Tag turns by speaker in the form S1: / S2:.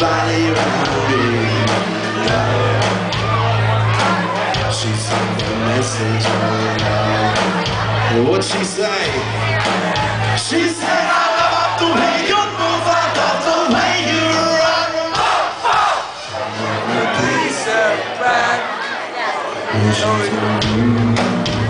S1: She sent a message right And what'd she say? She said, I love the way you move, I love the way you run
S2: Piece of rock.
S1: And she's